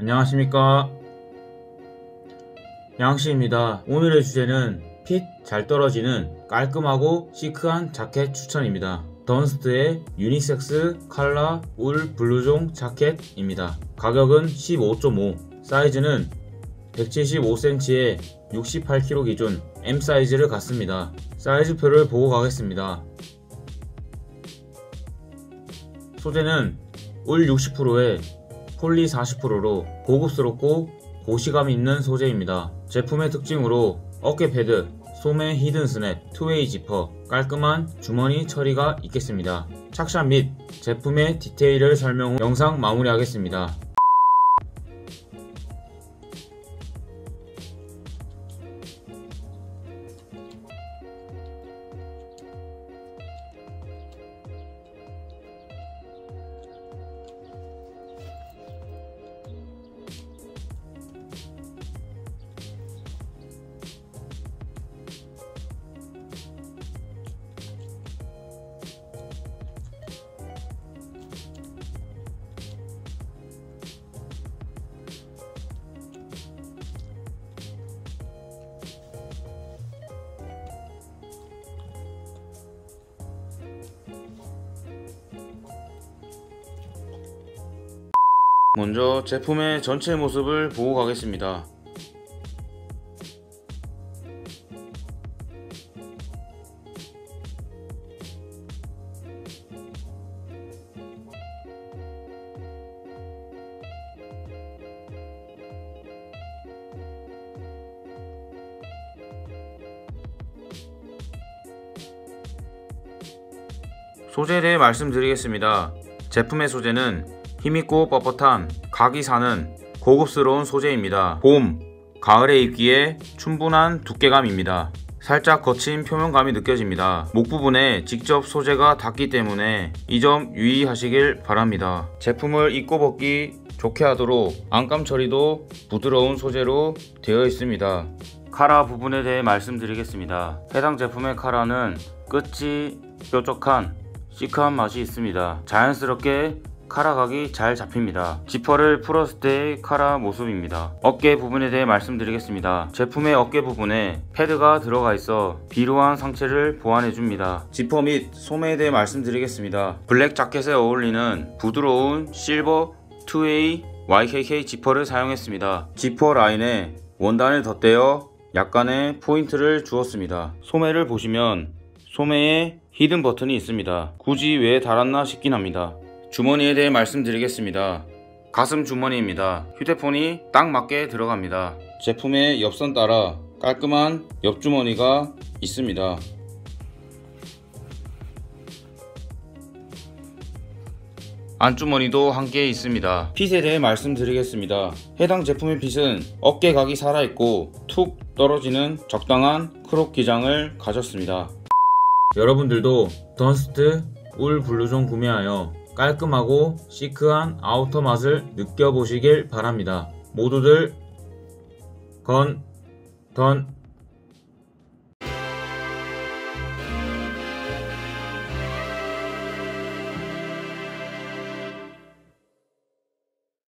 안녕하십니까? 양씨입니다. 오늘의 주제는 fit 잘 떨어지는 깔끔하고 시크한 자켓 추천입니다. 던스트의 유니섹스 칼라 울 블루종 자켓입니다. 가격은 15.5 사이즈는 175cm에 68kg 기준 M 사이즈를 갖습니다. 사이즈표를 보고 가겠습니다. 소재는 울 60%에 폴리 40%로 고급스럽고 고시감 있는 소재입니다. 제품의 특징으로 어깨 패드, 소매 hidden 스냅, two-way 지퍼, 깔끔한 주머니 처리가 있겠습니다. 착샷 및 제품의 디테일을 설명 후 영상 마무리하겠습니다. 먼저 제품의 전체 모습을 보고 가겠습니다. 소재에 대해 말씀드리겠습니다. 제품의 소재는 힘있고 뻣뻣한 각이 사는 고급스러운 소재입니다. 봄, 가을에 입기에 충분한 두께감입니다. 살짝 거친 표면감이 느껴집니다. 목 부분에 직접 소재가 닿기 때문에 이 점 유의하시길 바랍니다. 제품을 입고 벗기 좋게 하도록 안감 처리도 부드러운 소재로 되어 있습니다. 카라 부분에 대해 말씀드리겠습니다. 해당 제품의 카라는 끝이 뾰족한 시크한 맛이 있습니다. 자연스럽게 카라각이 잘 잡힙니다. 지퍼를 풀었을 때의 카라 모습입니다. 어깨 부분에 대해 말씀드리겠습니다. 제품의 어깨 부분에 패드가 들어가 있어 비루한 상체를 보완해줍니다. 지퍼 및 소매에 대해 말씀드리겠습니다. 블랙 자켓에 어울리는 부드러운 실버 2A YKK 지퍼를 사용했습니다. 지퍼 라인에 원단을 덧대어 약간의 포인트를 주었습니다. 소매를 보시면 소매에 히든 버튼이 있습니다. 굳이 왜 달았나 싶긴 합니다. 주머니에 대해 말씀드리겠습니다. 가슴 주머니입니다. 휴대폰이 딱 맞게 들어갑니다. 제품의 옆선 따라 깔끔한 옆주머니가 있습니다. 안주머니도 함께 있습니다. 핏에 대해 말씀드리겠습니다. 해당 제품의 fit은 어깨각이 살아있고 툭 떨어지는 적당한 crop 기장을 가졌습니다. 여러분들도 던스트 울 블루종 구매하여 깔끔하고 시크한 outer 맛을 느껴보시길 바랍니다. 모두들 건, 던,